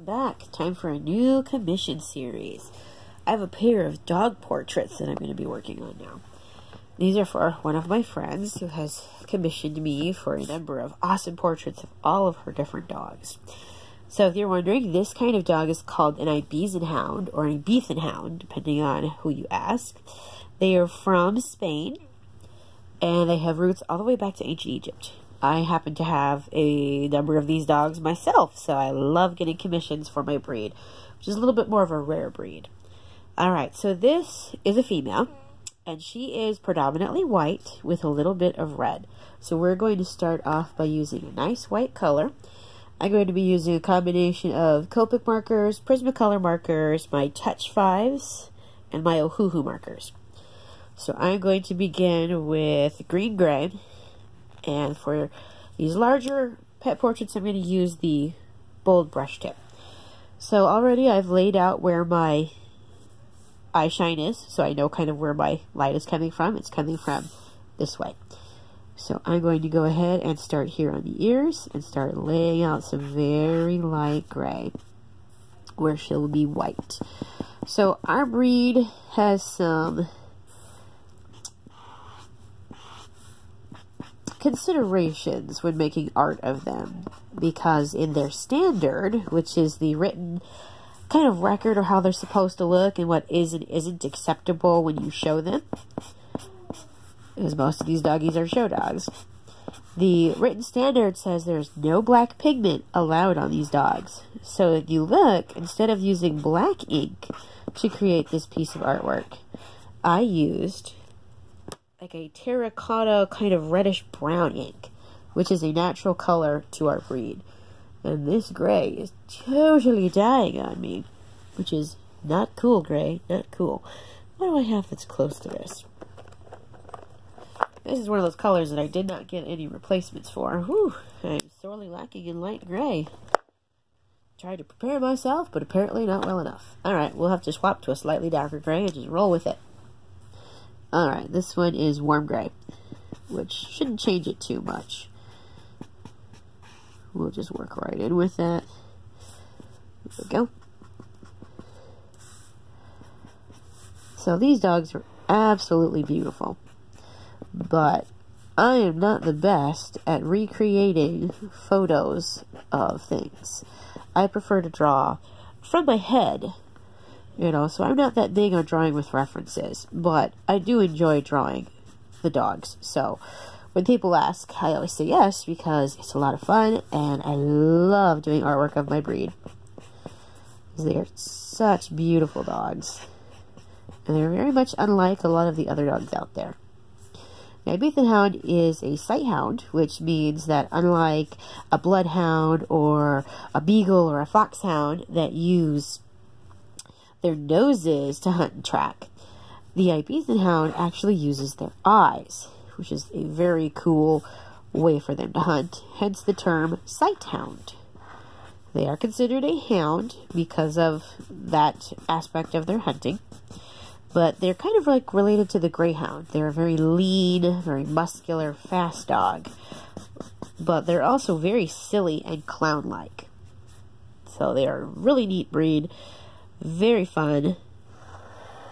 back. Time for a new commission series. I have a pair of dog portraits that I'm going to be working on now. These are for one of my friends who has commissioned me for a number of awesome portraits of all of her different dogs. So if you're wondering, this kind of dog is called an Ibizan Hound or an Ibizan Hound, depending on who you ask. They are from Spain, and they have roots all the way back to ancient Egypt. I happen to have a number of these dogs myself, so I love getting commissions for my breed, which is a little bit more of a rare breed. Alright, so this is a female, and she is predominantly white with a little bit of red. So we're going to start off by using a nice white color. I'm going to be using a combination of Copic markers, Prismacolor markers, my Touch 5s, and my Ohuhu markers. So I'm going to begin with green gray and for these larger pet portraits, I'm going to use the bold brush tip. So already I've laid out where my eye shine is, so I know kind of where my light is coming from. It's coming from this way. So I'm going to go ahead and start here on the ears and start laying out some very light gray where she'll be white. So our breed has some considerations when making art of them because in their standard, which is the written kind of record of how they're supposed to look and what is and isn't acceptable when you show them, because most of these doggies are show dogs. The written standard says there's no black pigment allowed on these dogs. So if you look, instead of using black ink to create this piece of artwork, I used like a terracotta kind of reddish brown ink, which is a natural color to our breed. And this gray is totally dying on me, which is not cool gray, not cool. What do I have that's close to this? This is one of those colors that I did not get any replacements for. Whew, I'm sorely lacking in light gray. Tried to prepare myself, but apparently not well enough. Alright, we'll have to swap to a slightly darker gray and just roll with it. Alright, this one is warm gray, which shouldn't change it too much. We'll just work right in with that. There we go. So these dogs are absolutely beautiful, but I am not the best at recreating photos of things. I prefer to draw from my head you know, so I'm not that big on drawing with references, but I do enjoy drawing the dogs. So when people ask, I always say yes because it's a lot of fun and I love doing artwork of my breed. They are such beautiful dogs. And they're very much unlike a lot of the other dogs out there. Now, hound is a sighthound, which means that unlike a bloodhound or a beagle or a foxhound that use their noses to hunt and track. The Ibizan Hound actually uses their eyes, which is a very cool way for them to hunt, hence the term sight hound. They are considered a hound because of that aspect of their hunting, but they're kind of like related to the greyhound. They're a very lean, very muscular, fast dog, but they're also very silly and clown like. So they are a really neat breed. Very fun.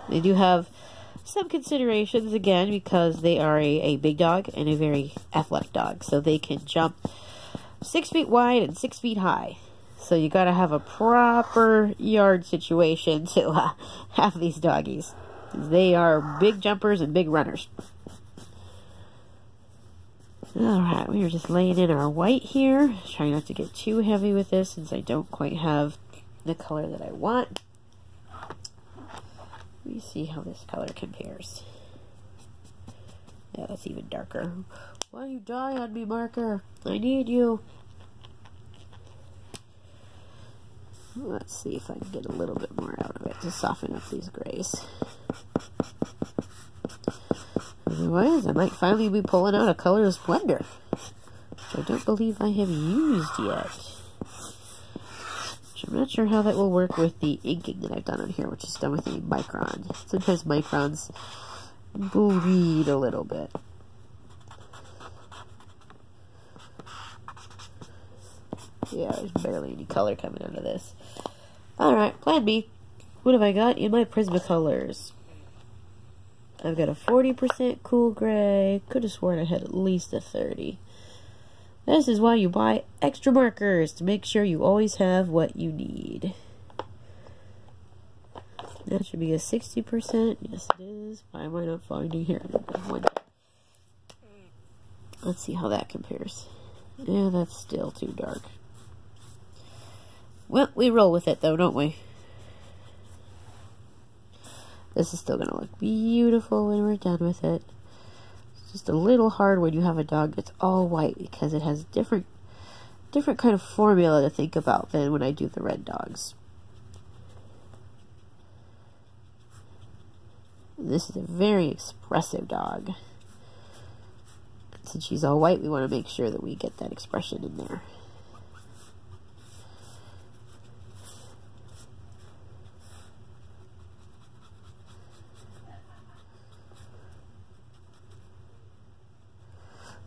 They do have some considerations again because they are a, a big dog and a very athletic dog. So they can jump six feet wide and six feet high. So you got to have a proper yard situation to uh, have these doggies. They are big jumpers and big runners. Alright, we are just laying in our white here. Trying not to get too heavy with this since I don't quite have the color that I want. Let me see how this color compares. Yeah, that's even darker. Why you die on me, marker? I need you. Let's see if I can get a little bit more out of it to soften up these grays. Otherwise, I might finally be pulling out a colorless blender, which I don't believe I have used yet. I'm not sure how that will work with the inking that I've done on here, which is done with a micron. Sometimes microns bleed a little bit. Yeah, there's barely any color coming out of this. Alright, plan B. What have I got in my Prismacolors? I've got a 40% cool gray. Could have sworn I had at least a 30. This is why you buy extra markers, to make sure you always have what you need. That should be a 60%. Yes, it is. Why am I not finding here? Let's see how that compares. Yeah, that's still too dark. Well, we roll with it though, don't we? This is still going to look beautiful when we're done with it. Just a little hard when you have a dog that's all white because it has different different kind of formula to think about than when I do the red dogs. This is a very expressive dog. Since she's all white, we want to make sure that we get that expression in there.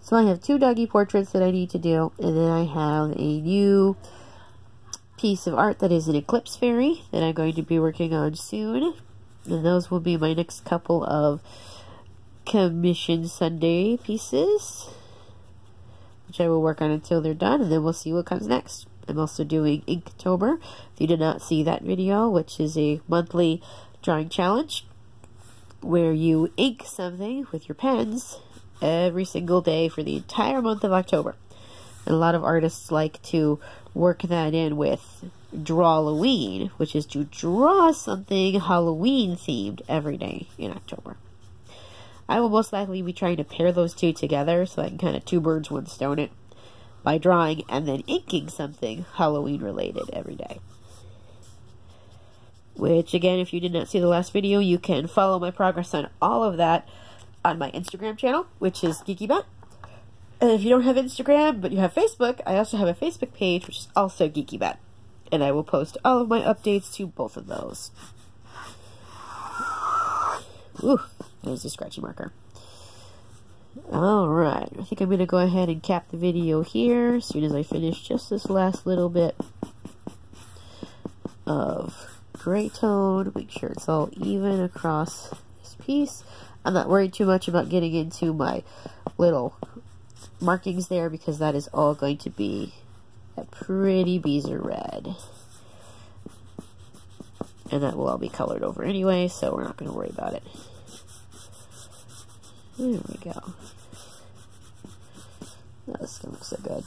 So I have two doggy portraits that I need to do, and then I have a new piece of art that is an Eclipse Fairy that I'm going to be working on soon. And those will be my next couple of Commission Sunday pieces, which I will work on until they're done, and then we'll see what comes next. I'm also doing Inktober. If you did not see that video, which is a monthly drawing challenge, where you ink something with your pens every single day for the entire month of October. And a lot of artists like to work that in with draw Drawloween, which is to draw something Halloween themed every day in October. I will most likely be trying to pair those two together so I can kind of two birds, one stone it by drawing and then inking something Halloween related every day. Which, again, if you did not see the last video, you can follow my progress on all of that on my Instagram channel, which is GeekyBat. And if you don't have Instagram, but you have Facebook, I also have a Facebook page, which is also GeekyBat. And I will post all of my updates to both of those. Ooh, there's a scratchy marker. Alright, I think I'm going to go ahead and cap the video here as soon as I finish just this last little bit of gray tone. Make sure it's all even across piece. I'm not worried too much about getting into my little markings there because that is all going to be a pretty Beezer red. And that will all be colored over anyway, so we're not going to worry about it. There we go. Oh, this going to look so good.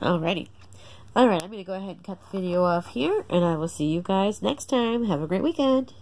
Alrighty. Alright, I'm going to go ahead and cut the video off here, and I will see you guys next time. Have a great weekend.